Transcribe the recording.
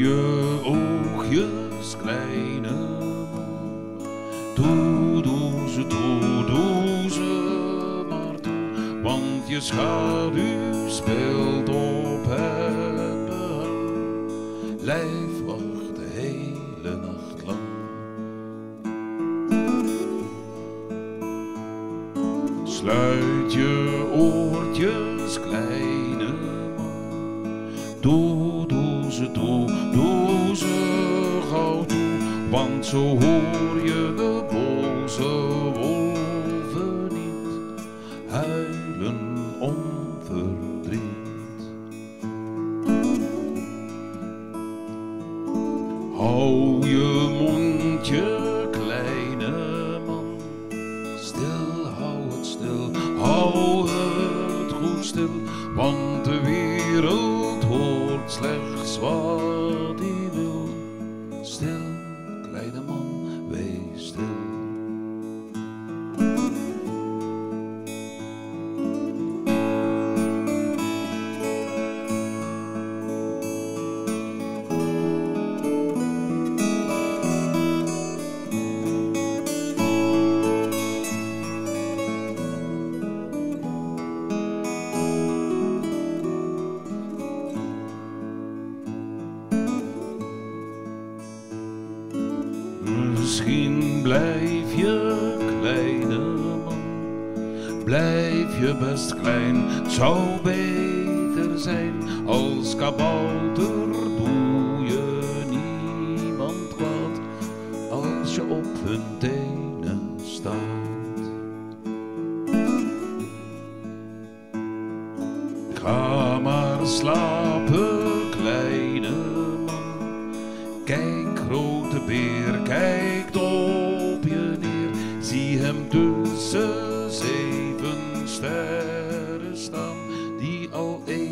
je oogjes, kleine. Doe, doze want je schaduw speelt op het behang. Lijf de hele nacht lang. Sluit je oortjes, kleine man. Doe doe ze gauw toe. Want zo hoor je de boze wolven niet huilen om verdriet. Hou je mondje, kleine man. Stil, hou het stil, hou het goed stil. Want de wereld hoort slechts wat wil. Stil, kleine man, wees stil. Misschien blijf je kleine man, blijf je best klein. Zou beter zijn als kabouter doe je niemand kwaad als je op hun tenen staat. Ga maar slapen, kleine man, kijk grote beer, kijk tussen zeven sterren staan die al eeuwig